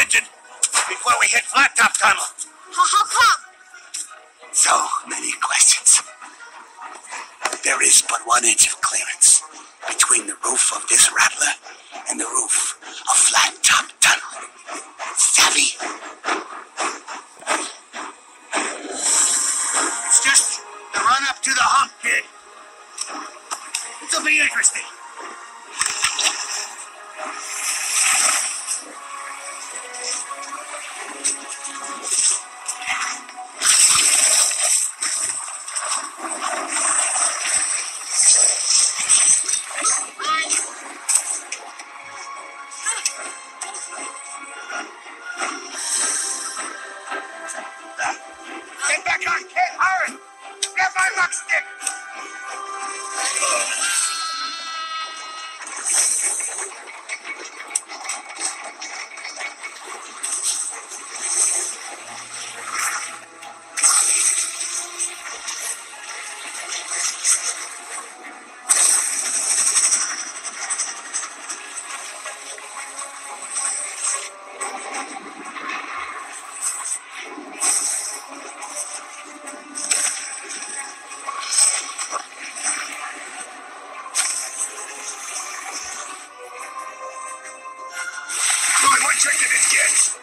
engine before we hit Flat Top Tunnel. How, how come? So many questions. There is but one inch of clearance between the roof of this rattler and the roof of Flat Top Tunnel. Savvy? It's just the run up to the hump, kid. This'll be interesting. あっ! chicken it gets!